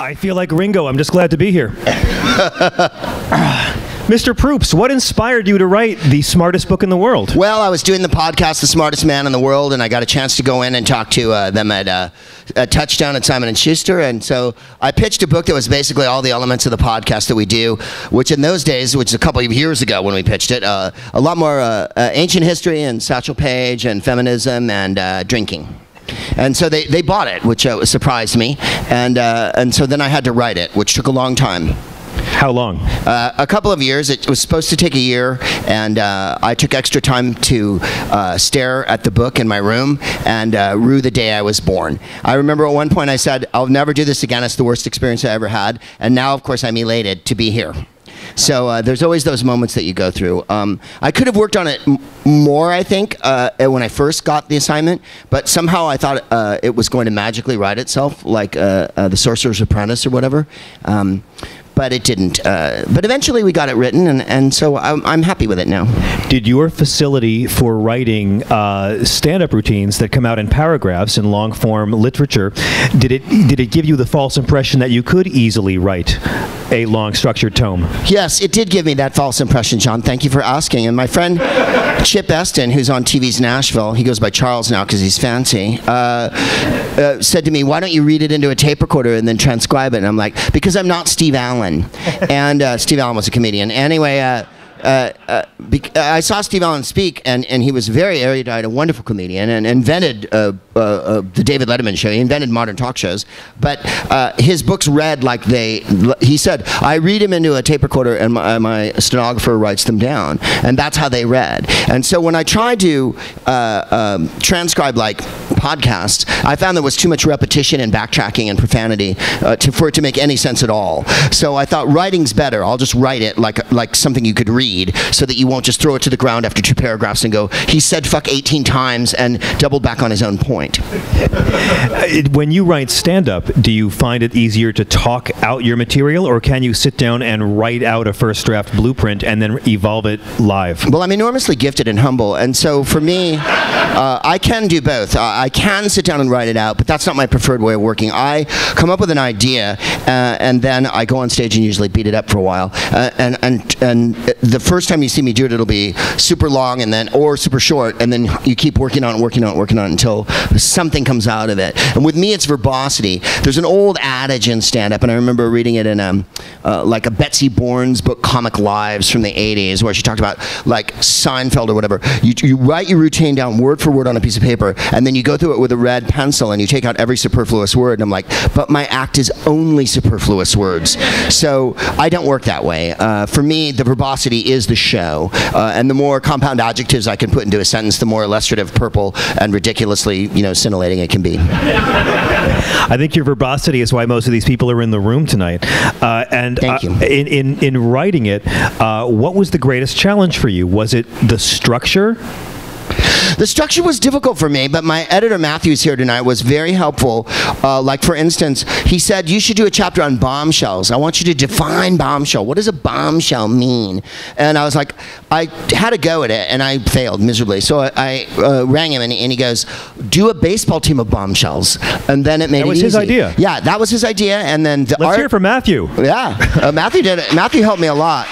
I feel like Ringo. I'm just glad to be here. Mr. Proops, what inspired you to write the smartest book in the world? Well, I was doing the podcast, The Smartest Man in the World, and I got a chance to go in and talk to uh, them at uh, a Touchstone at Simon and Schuster, and so I pitched a book that was basically all the elements of the podcast that we do, which in those days, which is a couple of years ago when we pitched it, uh, a lot more uh, uh, ancient history and Satchel Paige and feminism and uh, drinking. And so they, they bought it, which uh, surprised me. And, uh, and so then I had to write it, which took a long time. How long? Uh, a couple of years. It was supposed to take a year, and uh, I took extra time to uh, stare at the book in my room and uh, rue the day I was born. I remember at one point I said, I'll never do this again. It's the worst experience I ever had. And now, of course, I'm elated to be here. So uh, there's always those moments that you go through. Um, I could have worked on it more, I think, uh, when I first got the assignment, but somehow I thought uh, it was going to magically write itself, like uh, uh, The Sorcerer's Apprentice or whatever. Um, but it didn't. Uh, but eventually we got it written, and, and so I'm, I'm happy with it now. Did your facility for writing uh, stand-up routines that come out in paragraphs in long-form literature, did it did it give you the false impression that you could easily write a long, structured tome? Yes, it did give me that false impression, John. Thank you for asking. And my friend Chip Esten, who's on TV's Nashville, he goes by Charles now because he's fancy, uh, uh, said to me, Why don't you read it into a tape recorder and then transcribe it? And I'm like, Because I'm not Steve Allen. and uh, Steve Allen was a comedian. Anyway, uh, uh, uh, bec- I saw Steve Allen speak, and, and he was very erudite, a wonderful comedian, and invented uh, uh, the David Letterman show. He invented modern talk shows. But uh, his books read like they, he said, I read them into a tape recorder, and my, my stenographer writes them down. And that's how they read. And so when I tried to uh, um, transcribe like podcasts, I found there was too much repetition and backtracking and profanity uh, to, for it to make any sense at all. So I thought writing's better. I'll just write it like, like something you could read so that you won't just throw it to the ground after two paragraphs and go, he said fuck 18 times and doubled back on his own point. When you write stand-up, do you find it easier to talk out your material, or can you sit down and write out a first draft blueprint and then evolve it live? Well, I'm enormously gifted and humble, and so for me, uh, I can do both. Uh, I can sit down and write it out, but that's not my preferred way of working. I come up with an idea, uh, and then I go on stage and usually beat it up for a while. Uh, and and and the first time you see me do it, it'll be super long, and then or super short, and then you keep working on it, working on it, working on it until something comes out of it. And with me, it's verbosity. There's an old adage in stand-up, and I remember reading it in um, uh, like a Betsy Borns' book, Comic Lives from the 80s, where she talked about like Seinfeld or whatever. You, you write your routine down word for word on a piece of paper, and then you go through it with a red pencil and you take out every superfluous word. And I'm like, but my act is only superfluous words. So I don't work that way. Uh, for me, the verbosity is the show, uh, and the more compound adjectives I can put into a sentence, the more illustrative, purple, and ridiculously, you know, scintillating it can be. I think your verbosity is why most of these people are in the room tonight. Uh, and Thank you. uh, in, in in writing it, uh, what was the greatest challenge for you? Was it the structure? The structure was difficult for me, but my editor Matthews here tonight was very helpful. Uh, like for instance, he said you should do a chapter on bombshells. I want you to define bombshell. What does a bombshell mean? And I was like, I had a go at it, and I failed miserably. So I, I uh, rang him, and, and he goes, "Do a baseball team of bombshells," and then it made That it was his idea. Yeah, that was his idea, and then the Let's art. hear from Matthew. Yeah, uh, Matthew did it. Matthew helped me a lot.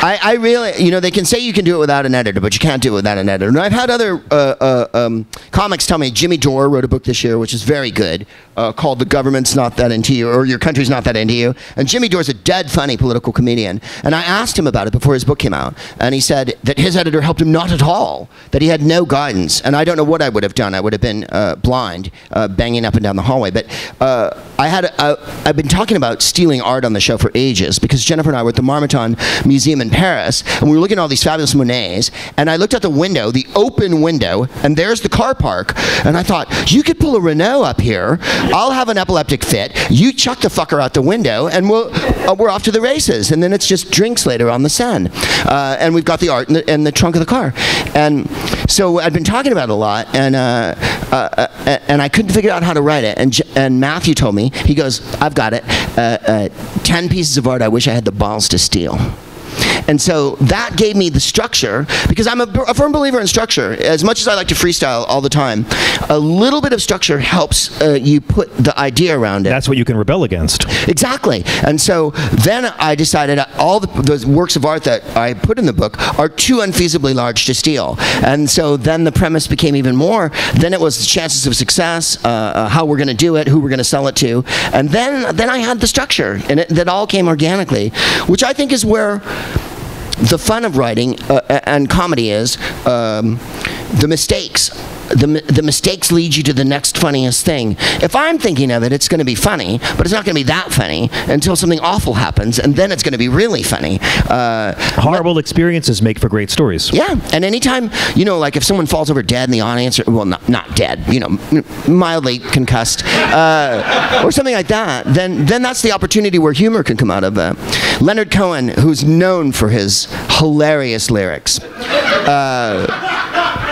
I, I really, you know, they can say you can do it without an editor, but you can't do it without an editor. And I've had other uh, uh, um, comics tell me. Jimmy Dore wrote a book this year, which is very good, uh, called "The Government's Not That Into You" or "Your Country's Not That Into You." And Jimmy Dore's a dead funny political comedian. And I asked him about it before his book came out, and he said that his editor helped him not at all. That he had no guidance, and I don't know what I would have done. I would have been uh, blind, uh, banging up and down the hallway. But uh, I had, I've been talking about stealing art on the show for ages because Jennifer and I were at the Marmottan Museum in Paris, and we were looking at all these fabulous Monets. And I looked out the window, the open window, and there's the car park. And I thought, you could pull a Renault up here. I'll have an epileptic fit. You chuck the fucker out the window, and we'll, uh, we're off to the races. And then it's just drinks later on the Seine. Uh, and we've got the art in the, in the trunk of the car. And so I'd been talking about it a lot, and uh, uh, uh, and I couldn't figure out how to write it. And and Matthew told me, he goes, I've got it. Uh, uh, Ten pieces of art I wish I had the balls to steal. And so that gave me the structure because I'm a, a firm believer in structure. As much as I like to freestyle all the time, a little bit of structure helps uh, you put the idea around it. That's what you can rebel against. Exactly. And so then I decided all the, those works of art that I put in the book are too unfeasibly large to steal. And so then the premise became even more. Then it was the chances of success, uh, uh, how we're going to do it, who we're going to sell it to. And then, then I had the structure, and it, that all came organically, which I think is where the fun of writing uh, and comedy is um, the mistakes the, the mistakes lead you to the next funniest thing. If I'm thinking of it, it's going to be funny, but it's not going to be that funny until something awful happens, and then it's going to be really funny. Uh, Horrible but, experiences make for great stories. Yeah, and anytime, you know, like if someone falls over dead in the audience, or, well, not, not dead, you know, mildly concussed, uh, or something like that, then, then that's the opportunity where humor can come out of that. Leonard Cohen, who's known for his hilarious lyrics, uh,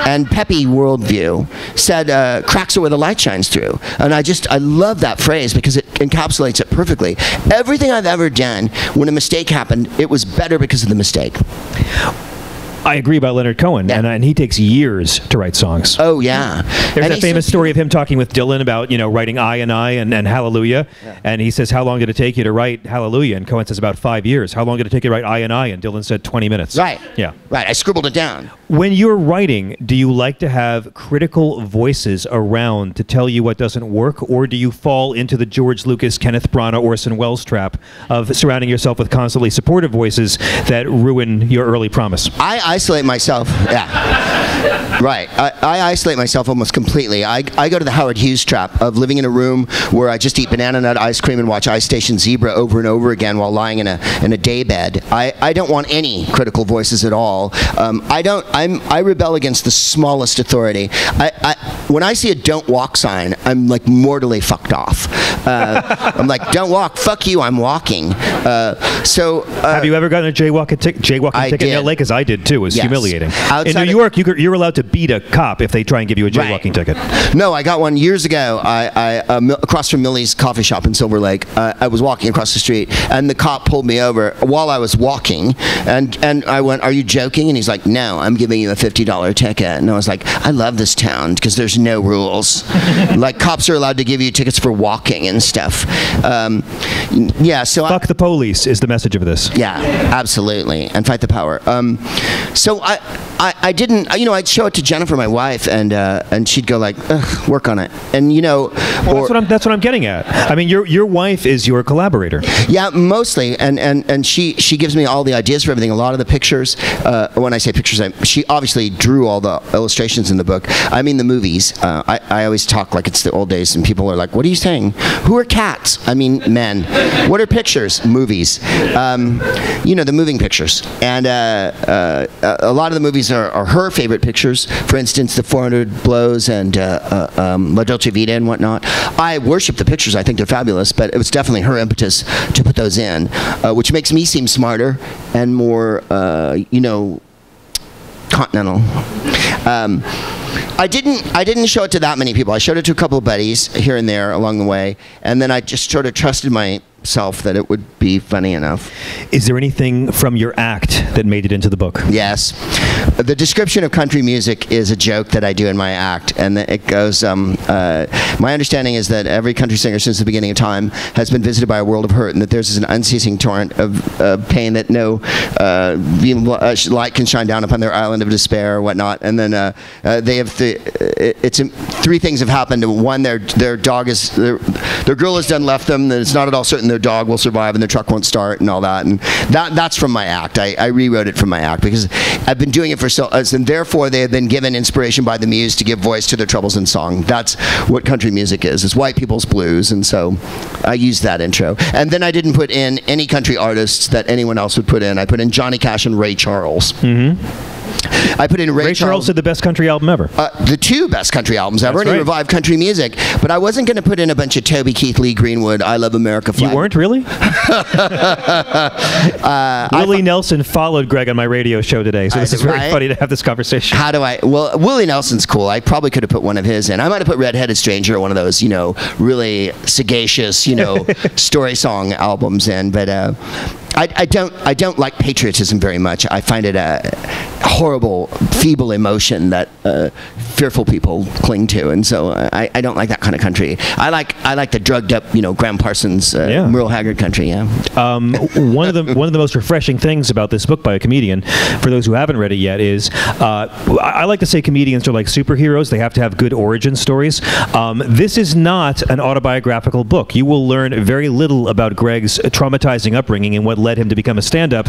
and peppy worldview said uh, cracks are where the light shines through. And i just i love that phrase because it encapsulates it perfectly. Everything i've ever done when a mistake happened it was better because of the mistake I agree about Leonard Cohen, yeah. and, and he takes years to write songs. Oh yeah, there's and famous story of him talking with Dylan about you know writing I and I and, and Hallelujah, yeah. and he says, "How long did it take you to write Hallelujah?" And Cohen says, "About five years." How long did it take you to write I and I? And Dylan said, "20 minutes." Right. Yeah. Right. I scribbled it down. When you're writing, do you like to have critical voices around to tell you what doesn't work, or do you fall into the George Lucas, Kenneth Branagh, Orson Welles trap of surrounding yourself with constantly supportive voices that ruin your early promise? I isolate myself. Yeah. Right. I, I, isolate myself almost completely. I, I go to the Howard Hughes trap of living in a room where I just eat banana nut ice cream and watch Ice Station Zebra over and over again while lying in a, in a day bed. I, I don't want any critical voices at all. Um, I don't. I'm. I rebel against the smallest authority. I, I, when I see a "Don't Walk" sign, I'm like mortally fucked off. Uh, I'm like, "Don't walk, fuck you, I'm walking." Uh, so, uh, have you ever gotten a jaywalking, tic- jaywalking ticket did. in LA? Because I did too. It was yes. humiliating. Outside in New York, you, you're allowed to beat a cop if they try and give you a jaywalking right. ticket. No, I got one years ago. I, I uh, across from Millie's coffee shop in Silver Lake. Uh, I was walking across the street, and the cop pulled me over while I was walking, and and I went, "Are you joking?" And he's like, "No, I'm giving you a fifty dollar ticket." And I was like, "I love this town because there's no rules. like cops are allowed to give you tickets for walking and stuff." Um, yeah, so fuck I, the police is the message of this. Yeah, absolutely, and fight the power. Um, so I, I, I didn't, you know, I'd show it to Jennifer, my wife, and uh, and she'd go like, work on it, and you know, well, or, that's what I'm that's what I'm getting at. I mean, your your wife is your collaborator. Yeah, mostly, and and and she she gives me all the ideas for everything. A lot of the pictures. Uh, when I say pictures, I, she obviously drew all the illustrations in the book. I mean the movies. Uh, I I always talk like it's the old days, and people are like, "What are you saying? Who are cats?" I mean men. What are pictures? Movies. Um, you know the moving pictures, and uh, uh, a lot of the movies are, are her favorite pictures. For instance, the 400 Blows and uh, uh, um, La Dolce Vita and whatnot. I worship the pictures. I think they're fabulous, but it was definitely her impetus to put those in, uh, which makes me seem smarter and more, uh, you know, continental. Um, I didn't. I didn't show it to that many people. I showed it to a couple of buddies here and there along the way, and then I just sort of trusted my self that it would be funny enough. Is there anything from your act that made it into the book? Yes. The description of country music is a joke that I do in my act, and it goes. Um, uh, my understanding is that every country singer since the beginning of time has been visited by a world of hurt, and that there's an unceasing torrent of uh, pain that no uh, light can shine down upon their island of despair or whatnot. And then uh, uh, they have th- it's um, three things have happened. One, their their dog is their, their girl has done left them. That it's not at all certain their dog will survive and their truck won't start and all that. And that that's from my act. I, I rewrote it from my act because I've been doing it for so, and therefore they have been given inspiration by the muse to give voice to their troubles in song. That's what country music is. It's white people's blues, and so I used that intro. And then I didn't put in any country artists that anyone else would put in. I put in Johnny Cash and Ray Charles. Mm-hmm. I put in Ray, Ray Charles did the best country album ever. uh, the two best country albums ever, That's and he revived country music. But I wasn't going to put in a bunch of Toby Keith, Lee Greenwood, I Love America. you weren't really? uh, Willie Nelson followed Greg on my radio show today, so this I- is very right? funny to have this conversation. How do I? Well, Willie Nelson's cool. I probably could have put one of his in. I might have put Redheaded Stranger, one of those, you know, really sagacious, you know, story song albums in. But uh, I, I don't, I don't like patriotism very much. I find it a horrible, feeble emotion that uh, fearful people cling to, and so I, I don't like that kind of country. I like, I like the drugged up, you know, Gram Parsons, uh, Yeah. Merle Haggard country. Yeah. Um, one of the one of the most refreshing things about this book by a comedian, for those who haven't read it yet, is uh, I I like to say comedians are like superheroes. They have to have good origin stories. Um, this is not an autobiographical book. You will learn very little about Greg's traumatizing upbringing and what led him to become a stand-up.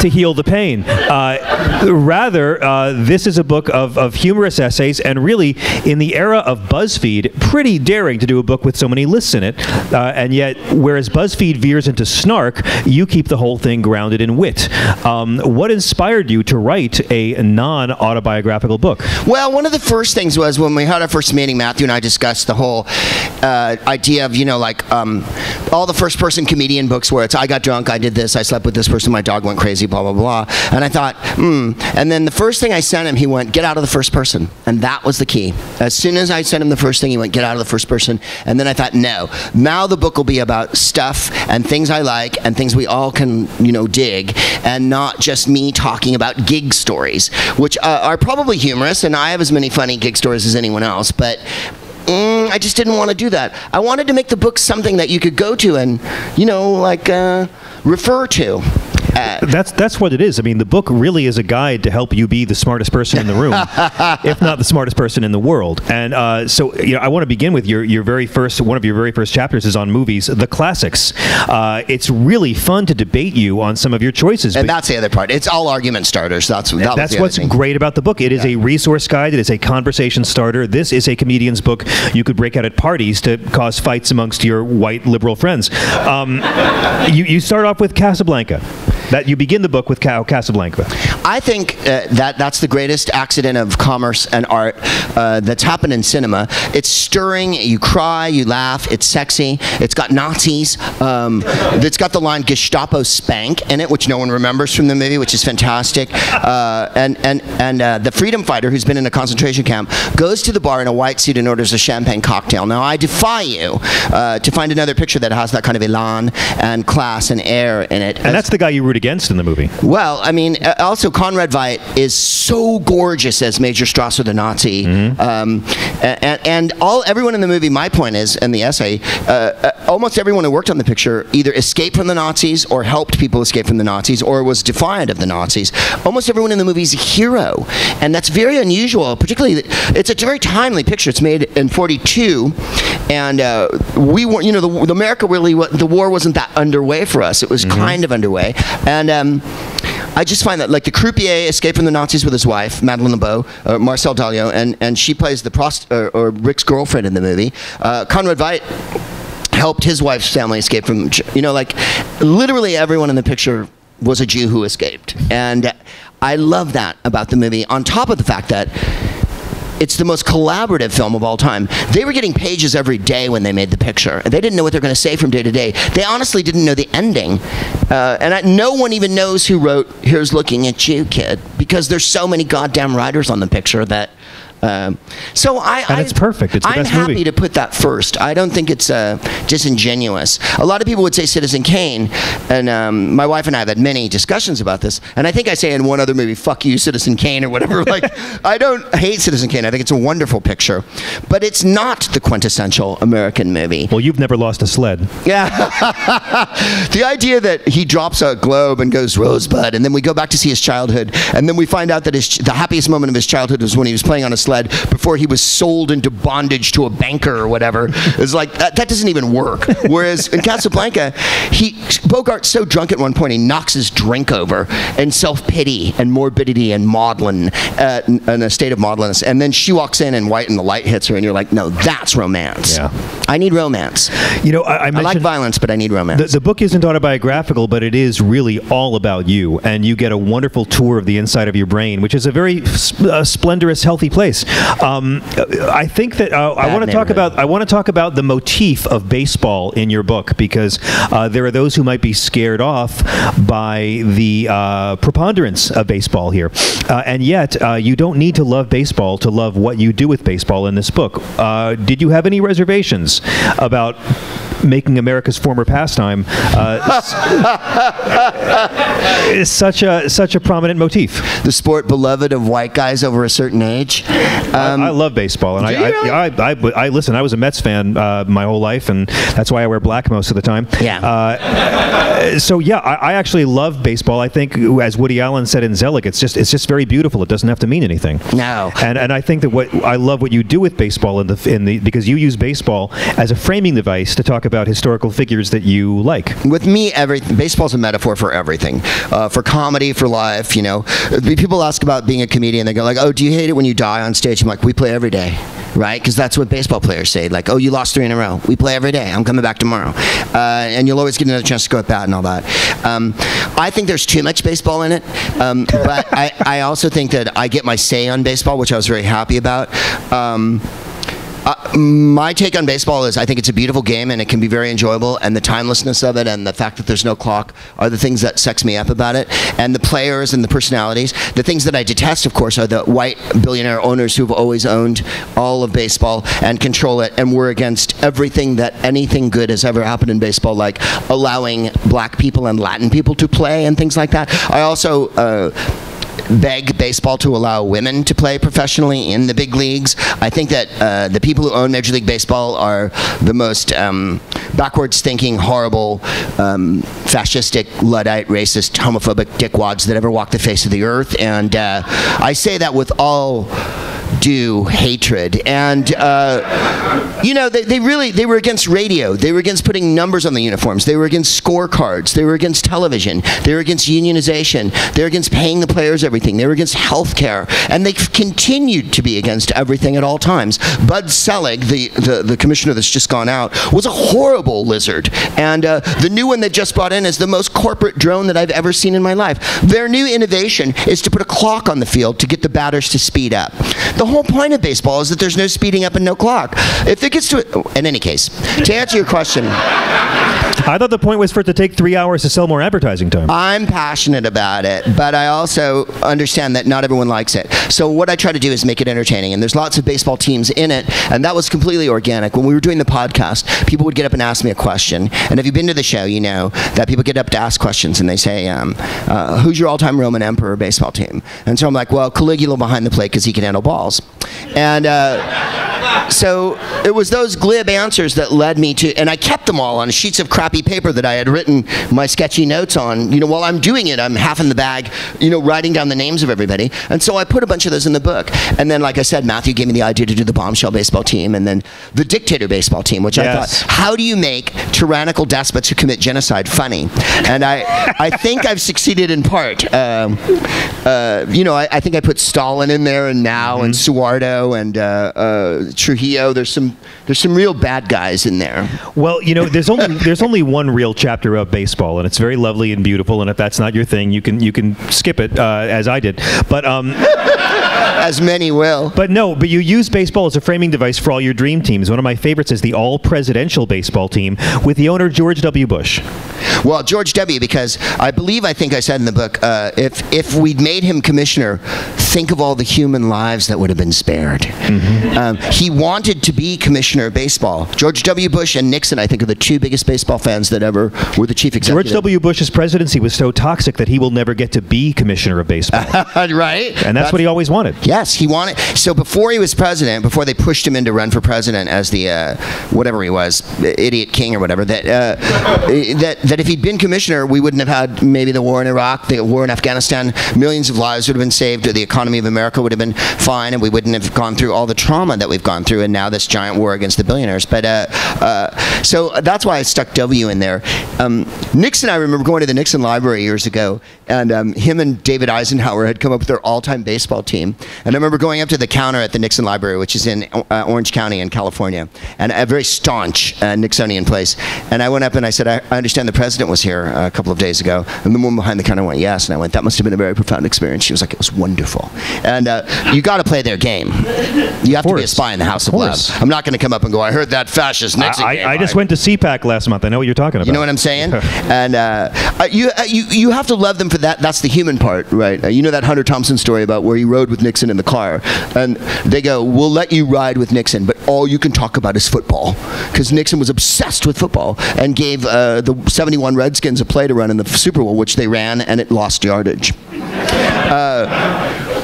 To heal the pain. Uh, rather, uh, this is a book of, of humorous essays, and really, in the era of BuzzFeed, pretty daring to do a book with so many lists in it. Uh, and yet, whereas BuzzFeed veers into snark, you keep the whole thing grounded in wit. Um, what inspired you to write a non autobiographical book? Well, one of the first things was when we had our first meeting, Matthew and I discussed the whole uh, idea of, you know, like um, all the first person comedian books where it's I got drunk, I did this, I slept with this person, my dog went crazy, blah, blah, blah. And I thought, hmm. And then the first thing I sent him, he went, get out of the first person. And that was the key. As soon as I sent him the first thing, he went, get out of the first person. And then I thought, no, now the book will be about stuff and things I like and things we all can, you know, dig and not just me talking about gig stories, which uh, are probably humorous, and I have as many funny gig stories as anyone else, but. Mm, I just didn't want to do that. I wanted to make the book something that you could go to and, you know, like uh, refer to. That's that's what it is. I mean, the book really is a guide to help you be the smartest person in the room, if not the smartest person in the world. And uh, so, you know, I want to begin with your your very first one of your very first chapters is on movies, the classics. Uh, it's really fun to debate you on some of your choices. and that's the other part. It's all argument starters. That's that that's what's thing. great about the book. It is a resource guide. It is a conversation starter. This is a comedian's book you could break out at parties to cause fights amongst your white liberal friends. Um, you, you start off with Casablanca. That you begin the book with Casablanca. I think uh, that that's the greatest accident of commerce and art uh, that's happened in cinema. It's stirring. You cry. You laugh. It's sexy. It's got Nazis. Um, it's got the line "Gestapo spank" in it, which no one remembers from the movie, which is fantastic. Uh, and and and uh, the freedom fighter who's been in a concentration camp goes to the bar in a white suit and orders a champagne cocktail. Now I defy you uh, to find another picture that has that kind of elan and class and air in it. And that's the guy you root against in the movie. Well, I mean, also Conrad Veidt is so gorgeous as Major Strasser the Nazi, um, and, and all everyone in the movie. My point is, in the essay, uh, uh, almost everyone who worked on the picture either escaped from the Nazis or helped people escape from the Nazis or was defiant of the Nazis. Almost everyone in the movie is a hero, and that's very unusual. Particularly, it's a very timely picture. It's made in '42, and uh, we were, you know, the, the America really, the war wasn't that underway for us. It was kind of underway, and. Um, I just find that like the croupier escaped from the Nazis with his wife, Madeleine LeBeau, uh, Marcel Dalio, and, and she plays the prost- or, or Rick's girlfriend in the movie. Uh, Conrad Veidt helped his wife's family escape from, you know, like literally everyone in the picture was a Jew who escaped. And I love that about the movie, on top of the fact that it's the most collaborative film of all time. They were getting pages every day when they made the picture. And they didn't know what they're going to say from day to day. They honestly didn't know the ending. Uh, and I, no one even knows who wrote Here's Looking at You, Kid, because there's so many goddamn writers on the picture that. Um, so I, And I, it's perfect. It's I'm happy movie. to put that first. I don't think it's uh, disingenuous. A lot of people would say Citizen Kane, and um, my wife and I have had many discussions about this. And I think I say in one other movie, "Fuck you, Citizen Kane" or whatever. like, I don't hate Citizen Kane. I think it's a wonderful picture, but it's not the quintessential American movie. Well, you've never lost a sled. Yeah. the idea that he drops a globe and goes Rosebud, and then we go back to see his childhood, and then we find out that his, the happiest moment of his childhood was when he was playing on a sled before he was sold into bondage to a banker or whatever. It's like that, that doesn't even work. Whereas in Casablanca, he Bogart's so drunk at one point he knocks his drink over, and self pity and morbidity and maudlin, uh, in a state of maudlinness, and then she walks in and white and the light hits her, and you're like, no, that's romance. Yeah. I need romance. You know, I, I I like violence, but I need romance. The, the book isn't autobiographical, but it is really all about you, and you get a wonderful tour of the inside of your brain, which is a very s- uh, splendorous, healthy place. Um, I think that uh, I want to talk about I want to talk about the motif of baseball in your book because uh, there are those who might be scared off by the uh, preponderance of baseball here, uh, and yet uh, you don't need to love baseball to love what you do with baseball in this book. Uh, did you have any reservations about? Making America's former pastime uh, is such a such a prominent motif. the sport beloved of white guys over a certain age. Um, I love baseball, and I, you I. I, I, I listen. I was a Mets fan uh, my whole life, and that's why I wear black most of the time. Yeah. Uh, so yeah, I, I actually love baseball. I think, as Woody Allen said in Zelig, it's just it's just very beautiful. It doesn't have to mean anything. No. And and I think that what I love what you do with baseball in the in the because you use baseball as a framing device to talk about historical figures that you like. with me, everything baseball's a metaphor for everything, uh, for comedy, for life. You know, people ask about being a comedian. They go like, "Oh, do you hate it when you die on stage?" I'm like, "We play every day." Right, because that's what baseball players say. Like, oh, you lost three in a row. We play every day. I'm coming back tomorrow, uh, and you'll always get another chance to go at bat and all that. Um, I think there's too much baseball in it, um, but I, I also think that I get my say on baseball, which I was very happy about. Um, uh, my take on baseball is I think it's a beautiful game and it can be very enjoyable, and the timelessness of it and the fact that there's no clock are the things that sex me up about it. And the players and the personalities. The things that I detest, of course, are the white billionaire owners who've always owned all of baseball and control it, and we're against everything that anything good has ever happened in baseball, like allowing black people and Latin people to play and things like that. I also. Uh, beg baseball to allow women to play professionally in the big leagues. I think that uh, the people who own Major League Baseball are the most um, backwards thinking, horrible, um, fascistic, Luddite, racist, homophobic dickwads that ever walked the face of the earth. And uh, I say that with all due hatred. And, uh, you know, they, they really, they were against radio. They were against putting numbers on the uniforms. They were against scorecards. They were against television. They were against unionization. They were against paying the players everything. They were against health care. And they continued to be against everything at all times. Bud Selig, the, the, the commissioner that's just gone out, was a horrible lizard. And uh, the new one that just brought in is the most corporate drone that I've ever seen in my life. Their new innovation is to put a clock on the field to get the batters to speed up. The whole point of baseball is that there's no speeding up and no clock. If it gets to, it, in any case, to answer your question, I thought the point was for it to take three hours to sell more advertising time. I'm passionate about it, but I also understand that not everyone likes it. So what I try to do is make it entertaining, and there's lots of baseball teams in it, and that was completely organic. When we were doing the podcast, people would get up and ask me a question, and if you've been to the show, you know that people get up to ask questions, and they say, um, uh, "Who's your all-time Roman Emperor baseball team?" And so I'm like, "Well, Caligula behind the plate because he can handle balls," and. Uh, so it was those glib answers that led me to, and I kept them all on sheets of crappy paper that I had written my sketchy notes on. You know, while I'm doing it, I'm half in the bag, you know, writing down the names of everybody. And so I put a bunch of those in the book. And then, like I said, Matthew gave me the idea to do the bombshell baseball team and then the dictator baseball team, which I thought, how do you make tyrannical despots who commit genocide funny? And I, I think I've succeeded in part. Um, uh, you know, I, I think I put Stalin in there and now and Suardo and uh, uh, Trujillo. There's some there's some real bad guys in there. Well, you know, there's only there's only one real chapter of baseball, and it's very lovely and beautiful. And if that's not your thing, you can you can skip it, uh, as I did. But um, As many will. but no, but you use baseball as a framing device for all your dream teams. One of my favorites is the all presidential baseball team with the owner George W. Bush. Well, George W. Because I believe I think I said in the book, uh, if if we'd made him commissioner, think of all the human lives that would have been spared. Um, he wanted to be commissioner of baseball. George W. Bush and Nixon, I think, are the two biggest baseball fans that ever were the chief executive. George W. Bush's presidency was so toxic that he will never get to be commissioner of baseball, right? and that's what he always wanted. Yes, he wanted. So before he was president, before they pushed him in to run for president as the uh, whatever he was, idiot king or whatever, that uh, that that if he'd been commissioner, we wouldn't have had maybe the war in Iraq, the war in Afghanistan. Millions of lives would have been saved. The economy of America would have been fine, and we wouldn't have gone through all the trauma that we've gone through, and now this giant war against the billionaires. But uh, uh, so that's why I stuck W in there. Um, Nixon, I remember going to the Nixon Library years ago, and um, him and David Eisenhower had come up with their all-time baseball team, And I remember going up to the counter at the Nixon Library, which is in uh, Orange County in California, and a very staunch uh, Nixonian place. And I went up and I said, I, I understand the president was here uh, a couple of days ago. And the woman behind the counter went, Yes. And I went, That must have been a very profound experience. She was like, It was wonderful. And uh, you got to play their game. You have to be a spy in the House of, Of Love. I'm not going to come up and go, I heard that fascist Nixon. I, came I just by." went to CPAC last month. I know what you're talking about. You know what I'm saying? and uh, uh, you, uh, you you have to love them for that. That's the human part, right? Uh, you know that Hunter Thompson story about where he rode with Nixon in the car, and they go, "We'll let you ride with Nixon, but all you can talk about is football," because Nixon was obsessed with football and gave uh, the '71 Redskins a play to run in the Super Bowl, which they ran, and it lost yardage.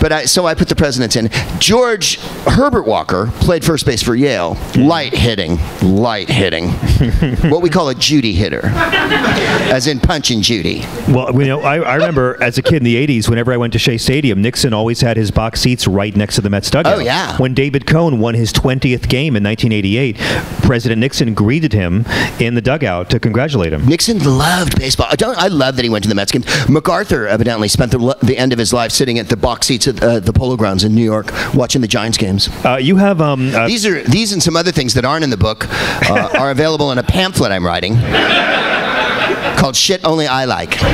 But I, so I put the presidents in. George Herbert Walker played first base for Yale. Hmm. Light hitting, light hitting. what we call a Judy hitter, as in punch and Judy. Well, you know, I, I remember as a kid in the '80s, whenever I went to Shea Stadium, Nixon always had his box seats right next to the Mets dugout. Oh, yeah. When David Cone won his 20th game in 1988, President Nixon greeted him in the dugout to congratulate him. Nixon loved baseball. I don't. I love that he went to the Mets games. MacArthur evidently spent the, the end of his life sitting at the box seats at uh, the Polo Grounds in New York, watching the Giants games. Uh, you have um, uh, These are these and some other things that aren't in the book uh, are available in a pamphlet I'm writing called "Shit Only I Like." uh,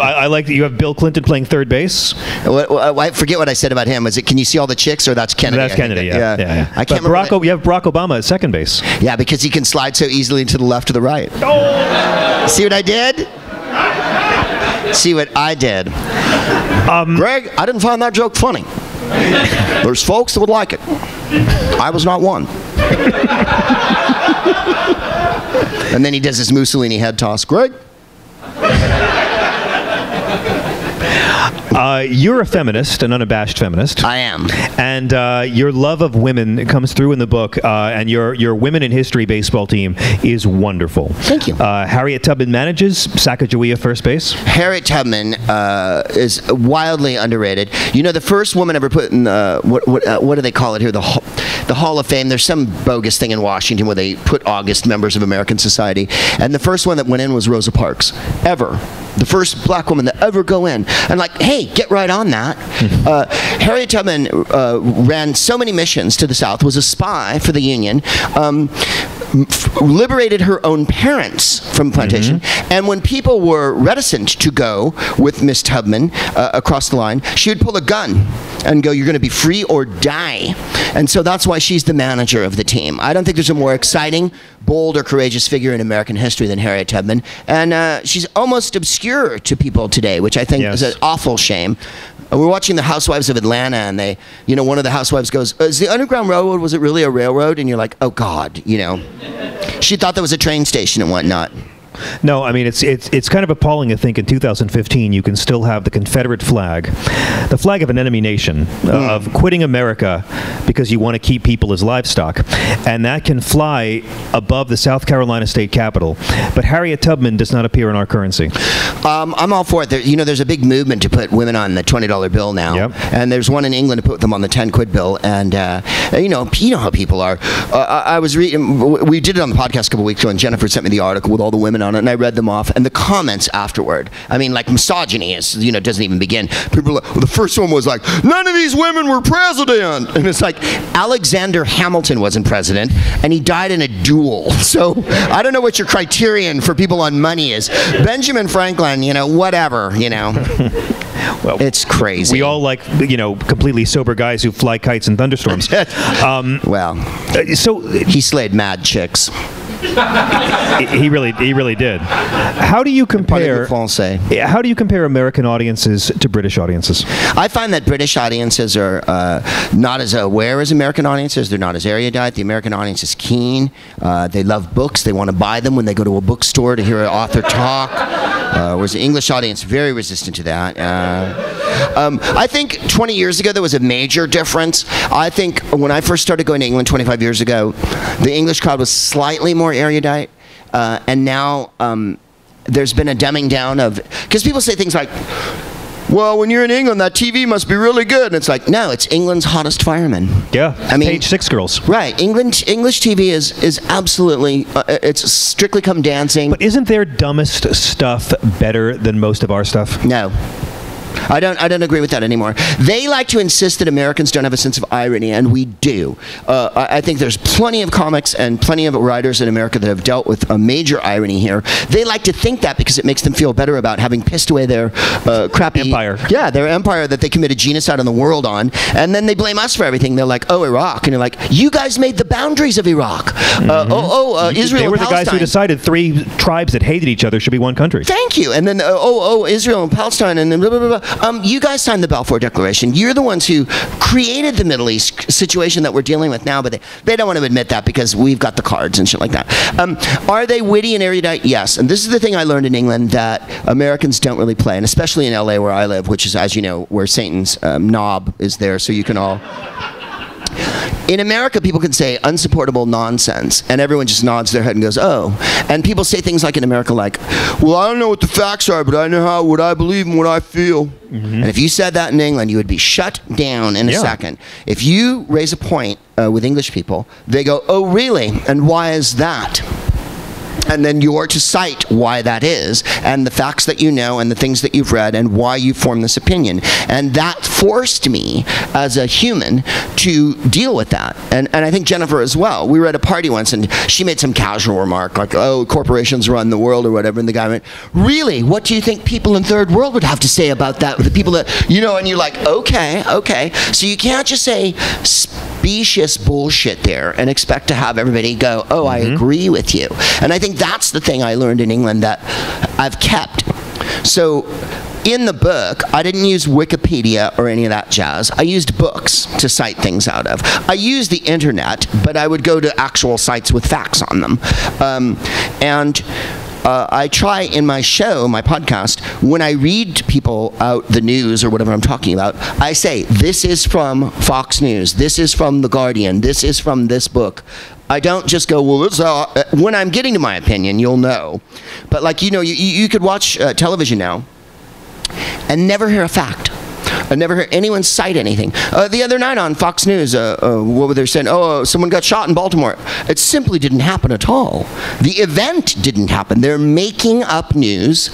I, I like that you have Bill Clinton playing third base. What, what, I forget what I said about him. Was it? Can you see all the chicks, or that's Kennedy? That's Kennedy. that- Yeah, yeah, yeah. I can't But. Barack, that- you have Barack Obama at second base. Yeah, because he can slide so easily to the left or the right. See what I did? See what I did? Um, Greg, I didn't find that joke funny. There's folks that would like it. I was not one. and then he does his Mussolini head toss. Greg? Uh, you're a feminist, an unabashed feminist. I am. and uh, your love of women comes through in the book, uh, and your your Women in History baseball team is wonderful. Thank you. Uh, Harriet Tubman manages Sacagawea first base. Harriet Tubman uh, is wildly underrated. You know, the first woman ever put in uh, what what, uh, what do they call it here? The the Hall of Fame. There's some bogus thing in Washington where they put August members of American society, and the first one that went in was Rosa Parks. Ever, the first black woman that ever go in. And like, hey, get right on that. uh, Harriet Tubman uh, ran so many missions to the South. Was a spy for the Union. Um, liberated her own parents from plantation. And when people were reticent to go with Miss Tubman uh, across the line, she would pull a gun and go, You're going to be free or die. And so that's why she's the manager of the team. I don't think there's a more exciting, bold, or courageous figure in American history than Harriet Tubman. And uh, she's almost obscure to people today, which I think Yes. is an awful shame. Uh, We're watching the Housewives of Atlanta, and they, you know, one of the housewives goes, "Is the Underground Railroad was it really a railroad?" And you're like, "Oh God," you know. She thought that was a train station and whatnot. No, I mean it's it's it's kind of appalling to think in 2015 you can still have the Confederate flag, the flag of an enemy nation, uh, of quitting America because you want to keep people as livestock, and that can fly above the South Carolina state capitol. But Harriet Tubman does not appear in our currency. Um, I'm all for it. There, you know, there's a big movement to put women on the twenty dollar bill now, Yep. and there's one in England to put them on the ten quid bill. And uh, you know, you know how people are. Uh, I, I was reading. We did it on the podcast a couple weeks ago, and Jennifer sent me the article with all the women on it, and I read them off. And the comments afterward, I mean, like misogyny is, you know, doesn't even begin. People, like, well, the first one was like, none of these women were president, and it's like Alexander Hamilton wasn't president, and he died in a duel. So I don't know what your criterion for people on money is. Benjamin Franklin, you know, whatever, you know. Well, It's crazy. we all like you know completely sober guys who fly kites in thunderstorms. um, well, uh, so he slayed mad chicks. he really he really did. How do you compare? Francais. How do you compare American audiences to British audiences? I find that British audiences are uh, not as aware as American audiences. They're not as erudite. The American audience is keen. Uh, they love books. They want to buy them when they go to a bookstore to hear an author talk. Uh, whereas the English audience very resistant to that. Uh, um, I think 20 years ago there was a major difference. I think when I first started going to England 25 years ago, the English crowd was slightly more erudite, uh, and now. Um, there's been a dumbing down of because people say things like well, when you're in England, that TV must be really good. And it's like, no, it's England's hottest fireman. Yeah, I mean- page six girls. Right. England, English TV is is absolutely uh, it's strictly come dancing. But isn't their dumbest stuff better than most of our stuff? no. I don't. I don't agree with that anymore. They like to insist that Americans don't have a sense of irony, and we do. Uh, I, I think there's plenty of comics and plenty of writers in America that have dealt with a major irony here. They like to think that because it makes them feel better about having pissed away their uh, crappy Empire. Yeah, their empire that they committed genocide on the world on, and then they blame us for everything. They're like, "Oh, Iraq," and you're like, "You guys made the boundaries of Iraq." Uh, oh, oh, uh, Israel. they were the guys who decided three tribes that hated each other should be one country. Thank you. And then, uh, oh, oh, Israel and Palestine, and then blah, blah, blah, blah. Um, you guys signed the Balfour Declaration. You're the ones who created the Middle East situation that we're dealing with now, but they, they don't want to admit that because we've got the cards and shit like that. Um, are they witty and erudite? Yes. And this is the thing I learned in England that Americans don't really play, and especially in LA where I live, which is, as you know, where Satan's um, knob is there, so you can all. In America, people can say unsupportable nonsense, and everyone just nods their head and goes, "Oh." And people say things like in America, like, "Well, I don't know what the facts are, but I know how what I believe and what I feel." And if you said that in England, you would be shut down in a Yeah. second. If you raise a point uh, with English people, they go, "Oh, really? And why is that?" And then you're to cite why that is and the facts that you know and the things that you've read and why you form this opinion. And that forced me as a human to deal with that. And, and i think jennifer as well. We were at a party once and she made some casual remark like oh corporations run the world or whatever and the guy went really? What do you think people in third world would have to say about that? The people that you know and you're like okay okay. So you can't just say specious bullshit there and expect to have everybody go, oh, I agree with you. And I think that's the thing I learned in England that I've kept. So in the book, I didn't use Wikipedia or any of that jazz. I used books to cite things out of. I used the internet, but I would go to actual sites with facts on them. Um, and uh, I try in my show, my podcast, when I read people out the news or whatever I'm talking about, I say, this is from Fox News, this is from The Guardian, this is from this book. I don't just go, well, this is uh, when I'm getting to my opinion, you'll know. But like, you know, you, you you could watch uh, television now and never hear a fact. I never heard anyone cite anything. Uh, the other night on Fox News, uh, uh, what were they saying? Oh, uh, someone got shot in Baltimore. It simply didn't happen at all. The event didn't happen. They're making up news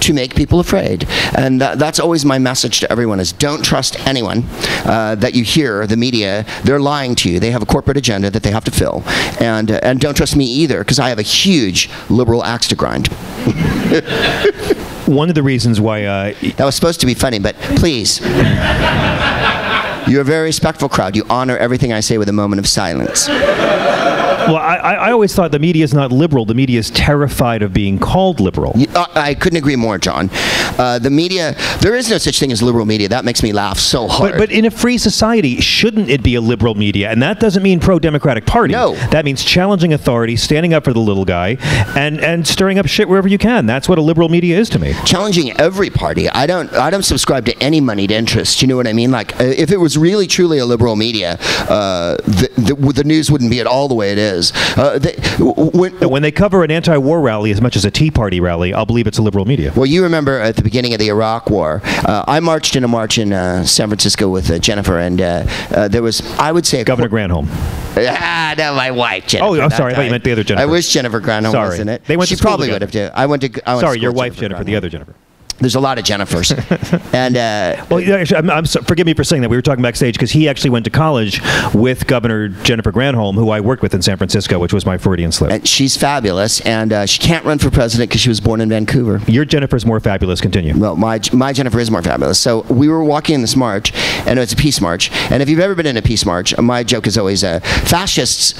to make people afraid, and tha- that's always my message to everyone: is don't trust anyone uh, that you hear. The media, they're lying to you. They have a corporate agenda that they have to fill, and uh, and don't trust me either because I have a huge liberal axe to grind. One of the reasons why uh, That was supposed to be funny, but please. You're a very respectful crowd. You honor everything I say with a moment of silence. Well, I, I always thought the media is not liberal. The media is terrified of being called liberal. Uh, I couldn't agree more, John. Uh, the media, there is no such thing as liberal media. That makes me laugh so hard. But, but in a free society, shouldn't it be a liberal media? And that doesn't mean pro-democratic party. No. That means challenging authority, standing up for the little guy, and, and stirring up shit wherever you can. That's what a liberal media is to me. challenging every party. I don't. I don't subscribe to any moneyed interest. You know what I mean? Like, uh, if it was really truly a liberal media, uh, the, the, the news wouldn't be at all the way it is. Uh, they, when, When they cover an anti-war rally as much as a Tea Party rally, I'll believe it's a liberal media. Well, you remember at the beginning of the Iraq War, uh, I marched in a march in uh, San Francisco with uh, Jennifer, and uh, uh, there was, I would say, a Governor quar- Granholm. Ah, no, my wife, Jennifer. Oh, I'm sorry, I thought you meant the other Jennifer. I wish Jennifer Granholm Sorry. was in it. They went she to probably would have too. I went to. I went Sorry, school your wife, Jennifer, the other Jennifer. There's a lot of Jennifers, and uh, Well, actually, I'm, I'm so, forgive me for saying that. We were talking backstage because he actually went to college with Governor Jennifer Granholm, who I worked with in San Francisco, which was my Freudian slip. and she's fabulous, and uh, she can't run for president because she was born in Vancouver. Your Jennifer's more fabulous. Continue. Well, my, my Jennifer is more fabulous. So we were walking in this march, and it's a peace march. And if you've ever been in a peace march, my joke is always uh, fascists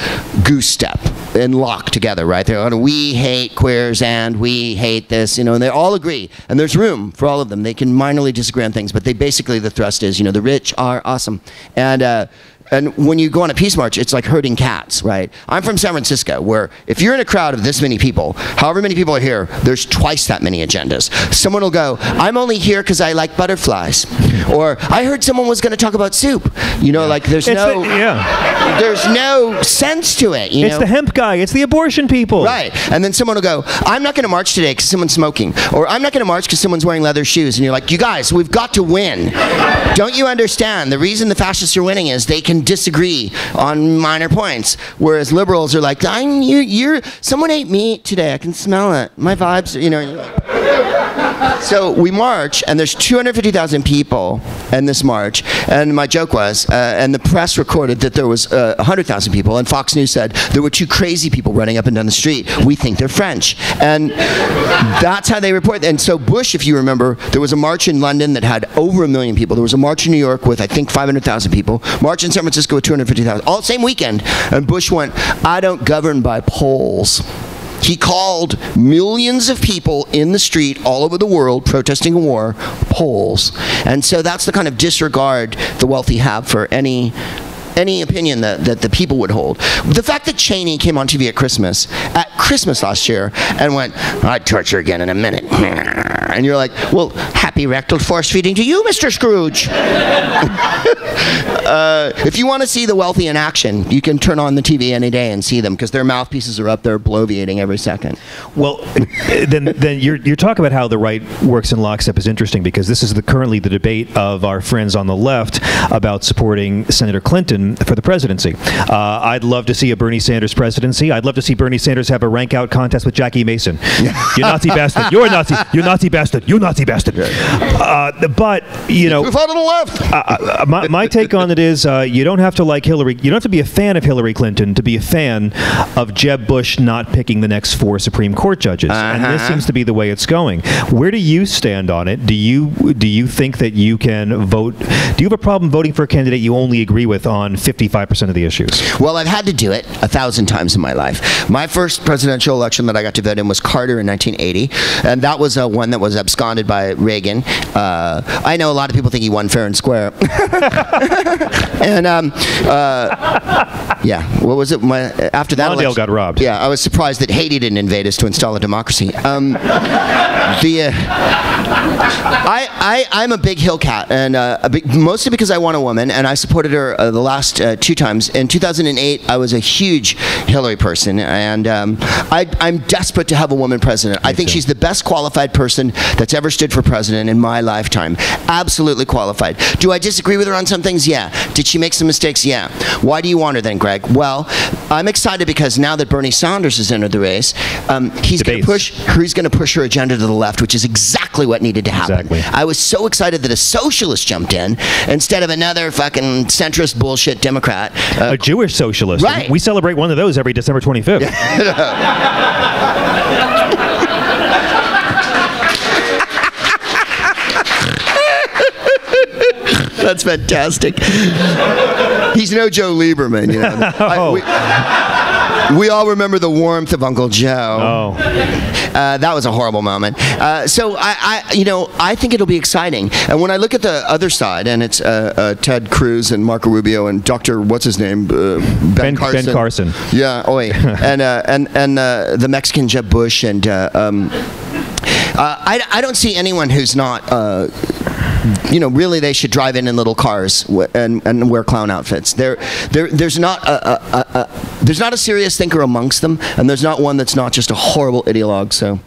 goose step and lock together, right? They're going, we hate queers and we hate this, you know, and they all agree. And there's room for all of them. They can minorly disagree on things, but they basically, the thrust is, you know, the rich are awesome. And, uh, and when you go on a peace march, it's like herding cats, right? I'm from San Francisco, where if you're in a crowd of this many people, however many people are here, there's twice that many agendas. Someone will go, I'm only here because I like butterflies. Or I heard someone was going to talk about soup. You know, like there's It's no, the, yeah. there's no sense to it. You It's know? the hemp guy. It's the abortion people. Right. And then someone will go, I'm not going to march today because someone's smoking. Or I'm not going to march because someone's wearing leather shoes. And you're like, you guys, we've got to win. Don't you understand? The reason the fascists are winning is they can disagree on minor points. Whereas liberals are like, I'm, you, you're, someone ate meat today. I can smell it. My vibes, you know. So we march, and there's 250,000 people in this march. And my joke was, uh, and the press recorded that there was uh, 100,000 people, and Fox News said there were two crazy people running up and down the street. We think they're French, and that's how they report. And so Bush, if you remember, there was a march in London that had over a million people. There was a march in New York with I think 500,000 people. March in San Francisco with 250,000. All same weekend, and Bush went, "I don't govern by polls." He called millions of people in the street all over the world protesting a war polls. And so that's the kind of disregard the wealthy have for any any opinion that, that the people would hold. The fact that Cheney came on TV at Christmas, at Christmas last year, and went, I'd torture again in a minute. And you're like, well, happy rectal force feeding to you, Mr. Scrooge. uh, if you want to see the wealthy in action, you can turn on the TV any day and see them because their mouthpieces are up there bloviating every second. Well, then, then your, your talk about how the right works in lockstep is interesting because this is the, currently the debate of our friends on the left about supporting Senator Clinton for the presidency. Uh, I'd love to see a Bernie Sanders presidency. I'd love to see Bernie Sanders have a rank out contest with Jackie Mason. you Nazi bastard. You're a Nazi. You Nazi bastard. You Nazi bastard. Uh, but, you know. Out on the left. Uh, my, my take on it is uh, you don't have to like Hillary. You don't have to be a fan of Hillary Clinton to be a fan of Jeb Bush not picking the next four Supreme Court judges, and this Uh-huh. seems to be the way it's going. Where do you stand on it? Do you do you think that you can vote? Do you have a problem voting for a candidate you only agree with on fifty-five percent of the issues? Well, I've had to do it a thousand times in my life. My first presidential election that I got to vote in was Carter in 1980, and that was uh, one that was absconded by Reagan. Uh, I know a lot of people think he won fair and square. and um, uh, yeah, what was it? My, after that, Mondale election- got robbed. Yeah, I was surprised that Haiti didn't invade us to install a democracy. Um, the uh, I, I I'm a big Hill cat, and uh, a big, mostly because I want a woman, and I supported her uh, the last uh, two times. In 2008, I was a huge Hillary person, and um, I, I'm desperate to have a woman president. I think too. she's the best qualified person that's ever stood for president in my lifetime. Absolutely qualified. Do I disagree with her on some things? Yeah. Did she make some mistakes? Yeah. Why do you want her then, Greg? Well, I'm excited because now that Bernie Sanders has entered the race, um, he's going to push he's going to push her agenda to the left, which is exactly what needed to happen. Exactly. I was so excited that a socialist jumped in instead of another fucking centrist bullshit Democrat. Uh, A Jewish socialist. Right. We celebrate one of those every December twenty-fifth. That's fantastic. He's no Joe Lieberman, you know. I- we, we all remember the warmth of Uncle Joe. Oh. Uh, that was a horrible moment. Uh, so I, I, you know, I think it'll be exciting. And when I look at the other side, and it's uh, uh, Ted Cruz and Marco Rubio and Doctor, what's his name, uh, Ben, Ben- Carson. Ben Carson. Yeah, oi, and uh, and and uh, the Mexican Jeb Bush and. Uh, um, uh, I, I don't see anyone who's not, uh, you know, really they should drive in in little cars and, and wear clown outfits. There, there, there's not a, a, a, a, there's not a serious thinker amongst them, and there's not one that's not just a horrible ideologue. So,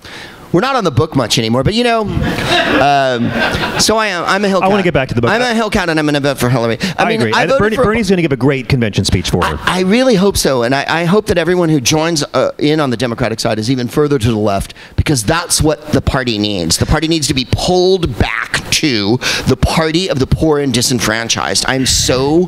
we're not on the book much anymore, but you know, um, so I am. I'm a Hillcat. I wanna get back to the book. I'm a Hillcat, and I'm going to vote for Hillary. I, I, mean, agree. I I- Bernie, Bernie's going to give a great convention speech for her. I really hope so, and I, I hope that everyone who joins uh, in on the Democratic side is even further to the left because that's what the party needs. The party needs to be pulled back to the party of the poor and disenfranchised. I'm so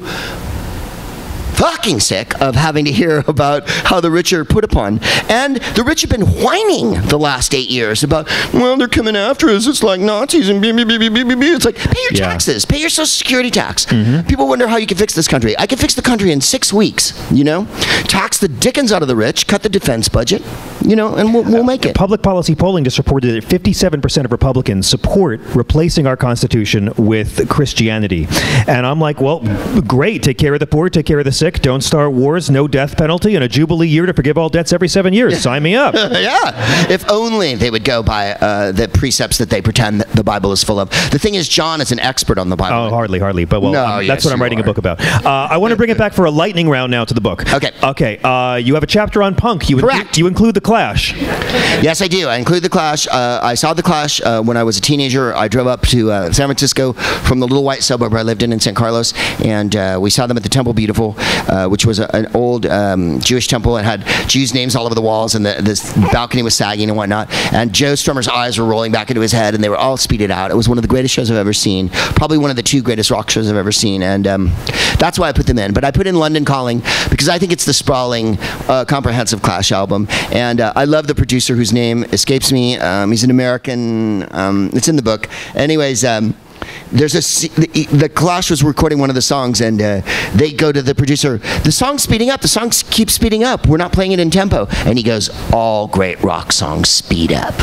fucking sick of having to hear about how the rich are put upon. And the rich have been whining the last eight years about, well, they're coming after us. It's like Nazis and beep, beep, beep, beep, beep, beep. It's like, pay your Yeah. taxes, pay your social security tax. Mm-hmm. People wonder how you can fix this country. I can fix the country in six weeks, you know? Tax the dickens out of the rich, cut the defense budget, you know, and we'll, we'll make it. Public policy polling just reported that 57% of Republicans support replacing our Constitution with Christianity. And I'm like, well, great. Take care of the poor, take care of the sick, don't start wars, no death penalty, and a Jubilee year to forgive all debts every seven years. Sign me up. yeah. If only they would go by uh, the precepts that they pretend that the Bible is full of. The thing is, John is an expert on the Bible. Oh, hardly, hardly. But well, No, um, yes, that's what I'm writing are. a book about. Uh, I want to bring it back for a lightning round now to the book. Okay. Okay. Uh, you have a chapter on punk. You Correct. you include the Clash. Yes, I do. I include the Clash. Uh, I saw the Clash uh, when I was a teenager. I drove up to uh, San Francisco from the little white suburb I lived in in San Carlos, and uh, we saw them at the Temple Beautiful, uh, which was a, an old um, Jewish temple. It had Jews' names all over the walls, and the this balcony was sagging and whatnot. And Joe Strummer's eyes were rolling back into his head, and they were all speeded out. It was one of the greatest shows I've ever seen. Probably one of the two greatest rock shows I've ever seen, and um, that's why I put them in. But I put in London Calling because I think it's the sprawling, uh, comprehensive Clash album, and uh, I love the producer whose name escapes me. Um, he's an American. Um, it's in the book. Anyways. There's a the, the Clash was recording one of the songs, and uh, they go to the producer. The song's speeding up. The song keeps speeding up. We're not playing it in tempo. And he goes, "All great rock songs speed up."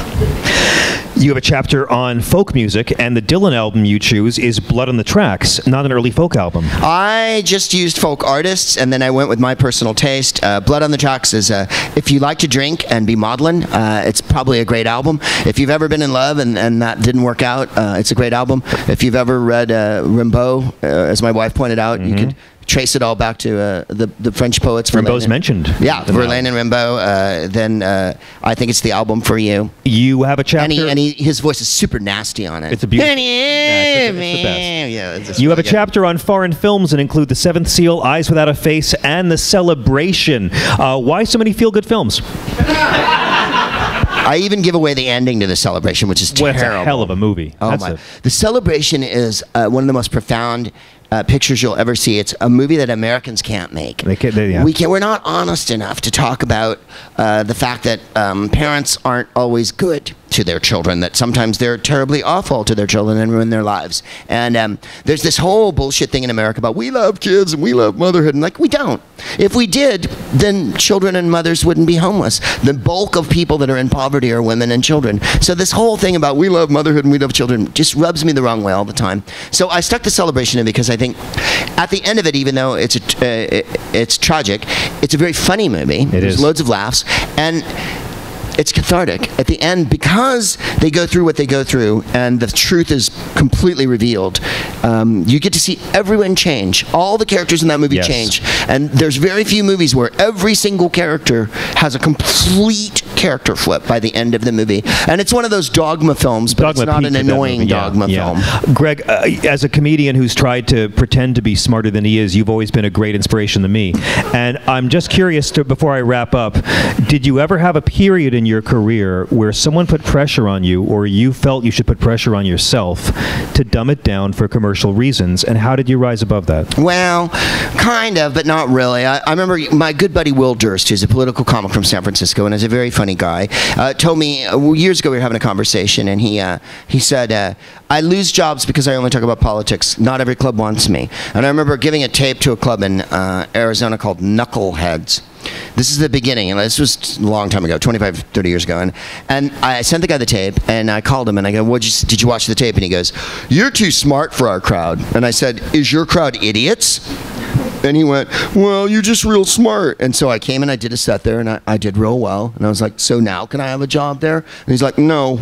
You have a chapter on folk music, and the Dylan album you choose is Blood on the Tracks, not an early folk album. I just used folk artists, and then I went with my personal taste. Uh, Blood on the Tracks is, uh, if you like to drink and be maudlin, uh, it's probably a great album. If you've ever been in love and, and that didn't work out, uh, it's a great album. If you've ever read uh, Rimbaud, uh, as my wife pointed out, you could trace it all back to uh, the, the French poets. Verlaine Rimbaud's and- mentioned. Yeah, the Verlaine and Rimbaud. Uh, then uh, I think it's the album for you. You have a chapter. And, he, and he, his voice is super nasty on it. It's a beautiful- Yeah, it's it's the best. Yeah, it's You have a good. chapter on foreign films and include The Seventh Seal, Eyes Without a Face, and The Celebration. Uh, why so many feel good films? I even give away the ending to the celebration, which is Well, terrible. it's a hell of a movie. Oh That's my! a- The celebration is uh, one of the most profound uh, pictures you'll ever see. It's a movie that Americans can't make. They can't- they- yeah. We can. We're not honest enough to talk about uh, the fact that um, parents aren't always good to their children. That sometimes they're terribly awful to their children and ruin their lives. And um, there's this whole bullshit thing in America about we love kids and we love motherhood. And like we don't. If we did, then children and mothers wouldn't be homeless. The bulk of people that are in poverty are women and children. So this whole thing about we love motherhood and we love children just rubs me the wrong way all the time. So I stuck the celebration in because I think at the end of it, even though it's a, uh, it- it's tragic, it's a very funny movie. There's is. loads of laughs and it's cathartic at the end because they go through what they go through and the truth is completely revealed. Um, you get to see everyone change. All the characters in that movie Yes. change, and there's very few movies where every single character has a complete character flip by the end of the movie. And it's one of those dogma films, but Dogma it's not an annoying movie. Yeah, dogma yeah. film. Greg, uh, as a comedian who's tried to pretend to be smarter than he is, you've always been a great inspiration to me. And I'm just curious to, before I wrap up, did you ever have a period in your career where someone put pressure on you or you felt you should put pressure on yourself to dumb it down for commercial reasons? And how did you rise above that? Well, kind of, but not really. I, I remember my good buddy Will Durst, who's a political comic from San Francisco and is a very funny guy, uh, told me uh, years ago we were having a conversation, and he uh, he said, uh, "I lose jobs because I only talk about politics. Not every club wants me." And I remember giving a tape to a club in uh, Arizona called Knuckleheads. This is the beginning, and this was a long time ago, 25, 30 years ago. And, and I sent the guy the tape, and I called him, and I go, What'd you, did you watch the tape? And he goes, You're too smart for our crowd. And I said, Is your crowd idiots? And he went, Well, you're just real smart. And so I came and I did a set there, and I, I did real well. And I was like, So now can I have a job there? And he's like, No.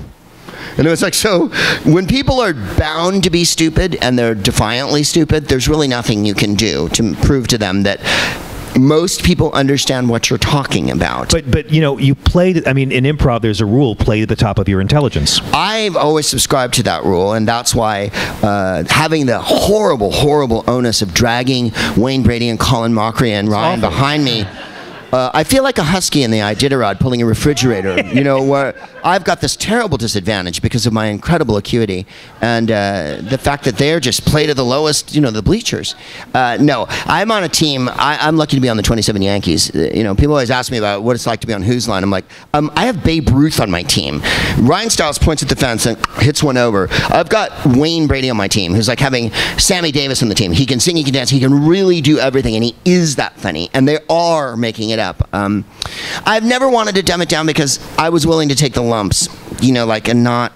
And it was like, so when people are bound to be stupid and they're defiantly stupid, there's really nothing you can do to prove to them that most people understand what you're talking about. But, but you know, you played, I mean, in improv, there's a rule play at the top of your intelligence. I've always subscribed to that rule, and that's why uh, having the horrible, horrible onus of dragging Wayne Brady and Colin Mochrie and Ryan behind me. Uh, I feel like a husky in the Iditarod pulling a refrigerator, you know, where I've got this terrible disadvantage because of my incredible acuity and uh, the fact that they're just played at the lowest, you know, the bleachers. Uh, no, I'm on a team. I, I'm lucky to be on the 27 Yankees. Uh, You know, people always ask me about what it's like to be on whose line. I'm like, um, I have Babe Ruth on my team. Ryan Stiles points at the fence and hits one over. I've got Wayne Brady on my team, who's like having Sammy Davis on the team. He can sing, he can dance, he can really do everything, and he is that funny. And they are making it up. Um, I've never wanted to dumb it down because I was willing to take the lumps, you know, like and not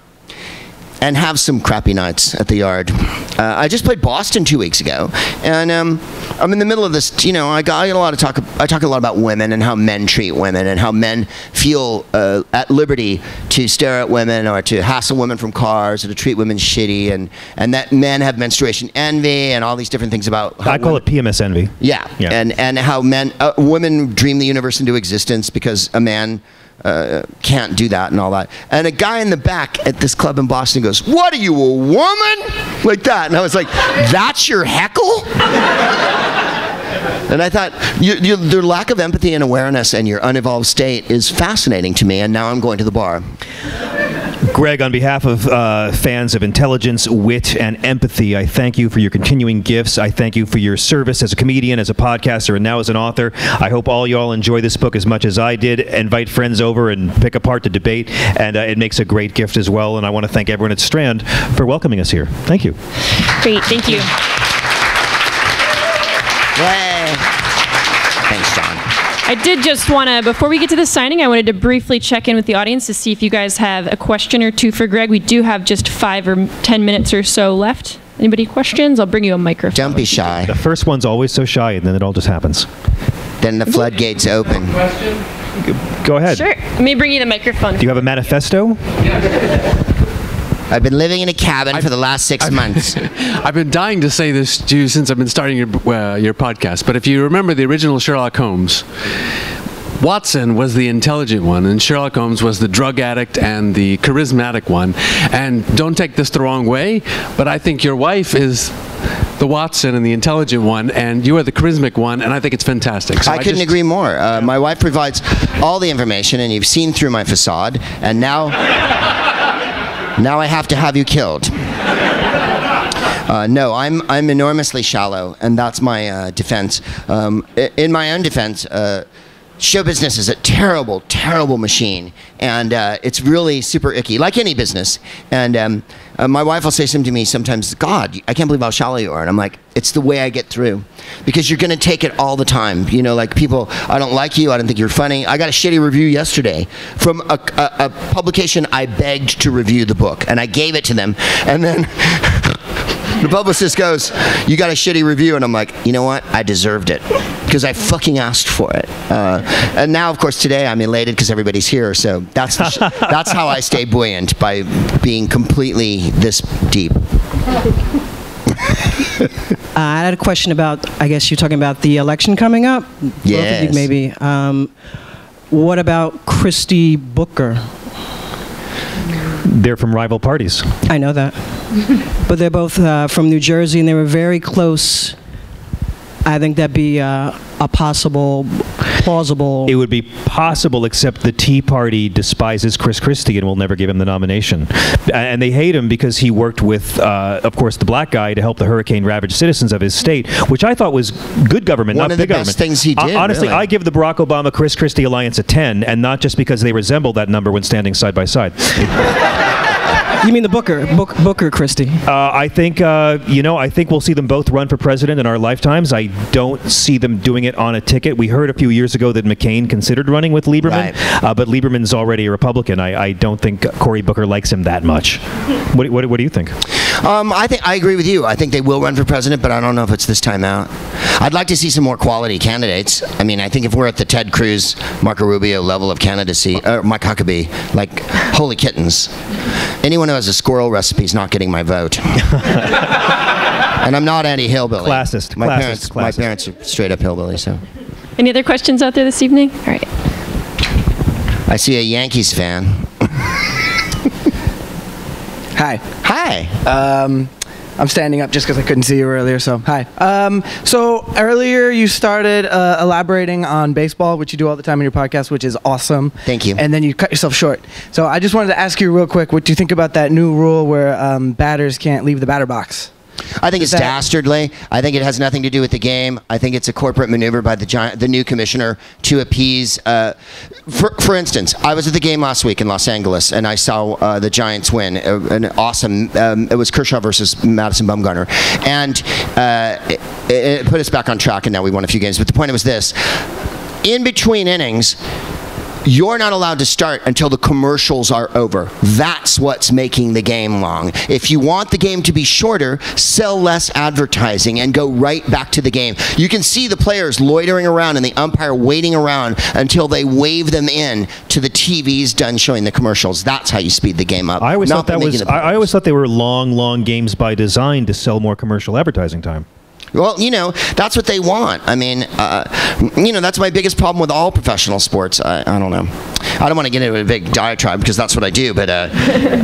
and have some crappy nights at the yard. Uh, I just played Boston two weeks ago, and um, I'm in the middle of this. You know, I got, I get a lot of talk. I talk a lot about women and how men treat women and how men feel uh, at liberty to stare at women or to hassle women from cars or to treat women shitty, and and that men have menstruation envy and all these different things about. How I call women- it PMS envy. yeah. Yeah. and and how men, uh, women dream the universe into existence because a man uh, can't do that and all that. And a guy in the back at this club in Boston goes, "What are you, a woman?" Like that, and I was like, "That's your heckle." And I thought you, you, their lack of empathy and awareness and your unevolved state is fascinating to me. And now I'm going to the bar. Greg, on behalf of uh, fans of intelligence, wit, and empathy, I thank you for your continuing gifts. I thank you for your service as a comedian, as a podcaster, and now as an author. I hope all y'all enjoy this book as much as I did. Invite friends over and pick apart the debate, and uh, it makes a great gift as well. And I want to thank everyone at Strand for welcoming us here. Thank you. Great, thank you. Yay. Thanks, John. I did just want to, before we get to the signing, I wanted to briefly check in with the audience to see if you guys have a question or two for Greg. We do have just five or ten minutes or so left. Anybody questions? I'll bring you a microphone. Don't be shy. The first one's always so shy, and then it all just happens. Then the floodgates open. Question? Go ahead. Sure. Let me bring you the microphone. Do you have a manifesto? I've been living in a cabin for the last six months. I've been dying to say this to you since I've been starting your, uh, your podcast. But if you remember the original Sherlock Holmes, Watson was the intelligent one, and Sherlock Holmes was the drug addict and the charismatic one. And don't take this the wrong way, but I think your wife is the Watson and the intelligent one, and you are the charismatic one, and I think it's fantastic. So I couldn't just- agree more. Uh, my wife provides all the information, and you've seen through my facade, and now, now I have to have you killed. Uh, no, I'm I'm enormously shallow, and that's my uh, defense. Um, in my own defense, uh, show business is a terrible, terrible machine, and uh, it's really super icky, like any business. And um, uh, my wife will say something to me sometimes, "God, I can't believe how shallow you are," and I'm like, "It's the way I get through, because you're going to take it all the time. You know, like people, I don't like you, I don't think you're funny. I got a shitty review yesterday from a, a, a publication I begged to review the book, and I gave it to them, and then." The publicist goes, "You got a shitty review," and I'm like, "You know what? I deserved it because I fucking asked for it." Uh, and now, of course, today I'm elated because everybody's here. So that's the sh- that's how I stay buoyant by being completely this deep. Uh, I had a question about, I guess you're talking about the election coming up? Both of Yes. maybe. Um, what about Christie Booker? They're from rival parties. I know that. but they're both uh, from New Jersey and they were very close. I think that'd be uh, a possible, plausible. It would be possible, except the Tea Party despises Chris Christie and will never give him the nomination. And they hate him because he worked with, uh, of course, the black guy to help the hurricane-ravaged citizens of his state, which I thought was good government, One not of the big best government. things he did, Honestly, really. I give the Barack Obama Chris Christie alliance a 10, and not just because they resemble that number when standing side by side. you mean the Booker, Book, Booker Christie? Uh, I think uh, you know. I think we'll see them both run for president in our lifetimes. I don't see them doing it on a ticket. We heard a few years ago that McCain considered running with Lieberman, Right. uh, but Lieberman's already a Republican. I, I don't think Cory Booker likes him that much. What, what, what do you think? Um, I think I agree with you. I think they will run for president, but I don't know if it's this time out. I'd like to see some more quality candidates. I mean, I think if we're at the Ted Cruz, Marco Rubio level of candidacy, uh, Mike Huckabee, like holy kittens, anyone who has a squirrel recipe is not getting my vote. and I'm not anti-hillbilly. Classist, My classist, parents, my parents are straight up hillbilly. So Any other questions out there this evening? All right. I see a Yankees fan. Hi. Hi. Um, I'm standing up just because I couldn't see you earlier, so hi. Um, so earlier you started uh, elaborating on baseball, which you do all the time in your podcast, which is awesome. Thank you. And then you cut yourself short. So I just wanted to ask you real quick, what do you think about that new rule where um, batters can't leave the batter box? I think it's that- dastardly. I think it has nothing to do with the game. I think it's a corporate maneuver by the giant, the new commissioner to appease. Uh, for, for instance, I was at the game last week in Los Angeles, and I saw uh, the Giants win. Uh, an awesome. Um, it was Kershaw versus Madison Bumgarner, and uh, it, it put us back on track. And now we won a few games. But the point was this: in between innings. You're not allowed to start until the commercials are over. That's what's making the game long. If you want the game to be shorter, sell less advertising and go right back to the game. You can see the players loitering around and the umpire waiting around until they wave them in to the TVs done showing the commercials. That's how you speed the game up. I always not thought that was. I, I always thought they were long, long games by design to sell more commercial advertising time. Well, you know, that's what they want. I mean, uh, you know, that's my biggest problem with all professional sports. I, I don't know. I don't want to get into a big diatribe because that's what I do, but uh,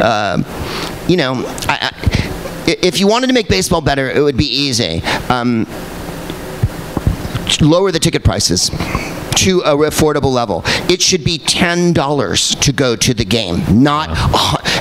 uh, you know, I, I, if you wanted to make baseball better, it would be easy. Um, lower the ticket prices to a affordable level. It should be ten dollars to go to the game, not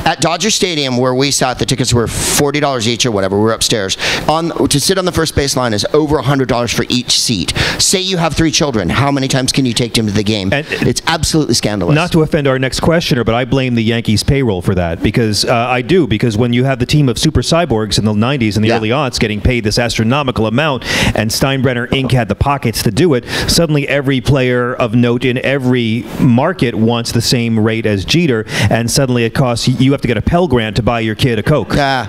at Dodger Stadium where we sat. The tickets were forty dollars each or whatever. We're upstairs. On to sit on the first base line is over hundred dollars for each seat. Say you have three children, how many times can you take them to the game? And- it's absolutely scandalous. Not to offend our next questioner, but I blame the Yankees payroll for that because uh, I do because when you have the team of super cyborgs in the 90s and the Yeah. early aughts getting paid this astronomical amount, and Steinbrenner Inc. had the pockets to do it, suddenly every player of note in every market wants the same rate as Jeter, and suddenly it costs you have to get a Pell Grant to buy your kid a Coke. Yeah.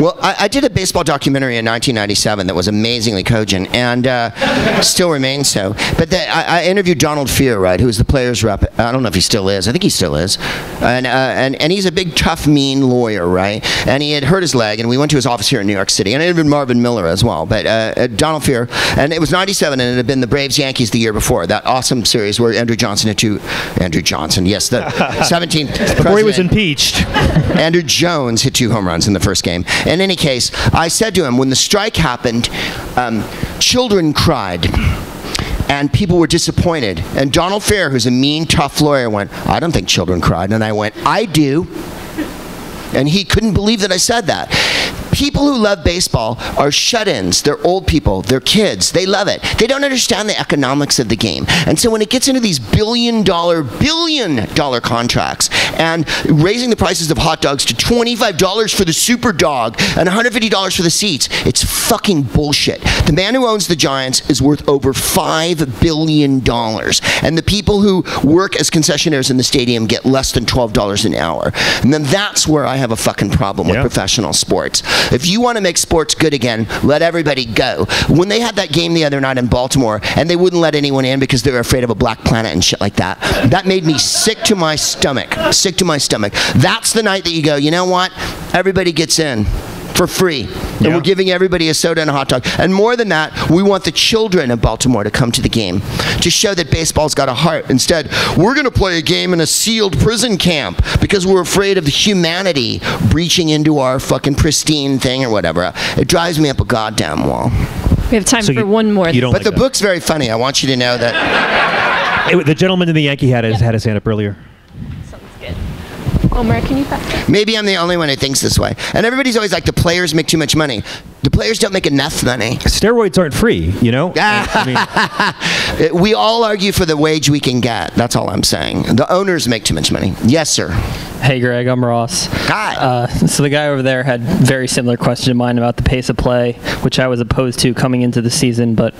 Well, I, I did a baseball documentary in 1997 that was amazingly cogent and uh, still remains so. But the, I, I interviewed Donald Fehr, right, who was the players rep. I don't know if he still is. I think he still is. And, uh, and, and he's a big, tough, mean lawyer, right? And he had hurt his leg, and we went to his office here in New York City. And I interviewed Marvin Miller as well. But uh, uh, Donald Fehr, and it was 97, and it had been the Braves Yankees the year before. That awesome series where Andrew Johnson had two. Andrew Johnson, yes, the 17th. Before he was impeached. Andruw Jones hit two home runs in the first game. In any case, I said to him, when the strike happened, um, children cried. And people were disappointed. And Donald Fehr, who's a mean, tough lawyer, went, I don't think children cried. And I went, I do. And he couldn't believe that I said that. People who love baseball are shut ins. They're old people. They're kids. They love it. They don't understand the economics of the game. And so when it gets into these billion dollar, billion dollar contracts and raising the prices of hot dogs to $25 for the super dog and $150 for the seats, it's fucking bullshit. The man who owns the Giants is worth over $5 billion. And the people who work as concessionaires in the stadium get less than $12 an hour. And then that's where I have a fucking problem with Yeah. professional sports. If you want to make sports good again, let everybody go. When they had that game the other night in Baltimore and they wouldn't let anyone in because they were afraid of a black planet and shit like that, that made me sick to my stomach. Sick to my stomach. That's the night that you go, you know what? Everybody gets in. For free. And Yeah. we're giving everybody a soda and a hot dog. And more than that, we want the children of Baltimore to come to the game to show that baseball's got a heart. Instead, we're going to play a game in a sealed prison camp because we're afraid of the humanity breaching into our fucking pristine thing or whatever. It drives me up a goddamn wall. We have time So for you- one more. you don't- But like the that. book's very funny. I want you to know that. It- the gentleman in the Yankee hat has had his hand up earlier. Sounds. Omar, can you pass? Maybe I'm the only one who thinks this way. And everybody's always like, the players make too much money. The players don't make enough money. Steroids aren't free, you know. I mean, We all argue for the wage we can get. That's all I'm saying. The owners make too much money. Yes, sir. Hey, Greg, I'm Ross. Hi. Uh, so the guy over there had very similar question to mine about the pace of play, which I was opposed to coming into the season, but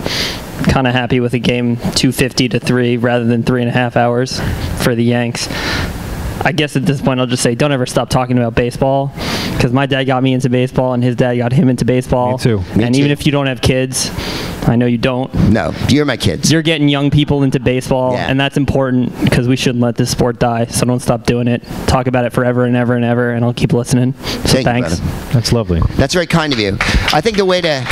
kind of happy with a game 250 to three rather than three and a half hours for the Yanks. I guess at this point I'll just say don't ever stop talking about baseball because my dad got me into baseball and his dad got him into baseball. Me too. Me and too. even if you don't have kids, I know you don't. no, you're my kids. You're getting young people into baseball, Yeah. and that's important because we shouldn't let this sport die. So don't stop doing it. Talk about it forever and ever and ever, and I'll keep listening. So Thank thanks. brother. that's lovely. That's very kind of you. I think the way to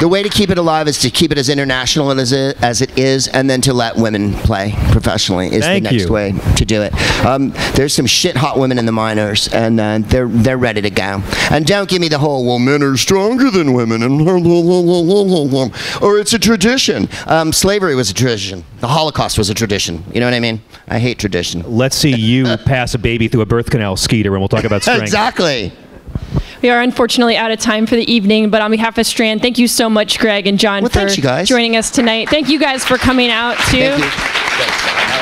the way to keep it alive is to keep it as international as it, as it is, and then to let women play professionally is Thank the next you. way to do it. Um, there's some shit hot women in the minors, and uh, they're they're ready to go. And don't give me the whole well, men are stronger than women, and or it's a tradition. Um, slavery was a tradition. The Holocaust was a tradition. You know what I mean? I hate tradition. Let's see you pass a baby through a birth canal, Skeeter, and we'll talk about strength. Exactly. We are unfortunately out of time for the evening, but on behalf of Strand, thank you so much, Greg and John, Well, for you guys. joining us tonight. Thank you guys for coming out too. Thank you.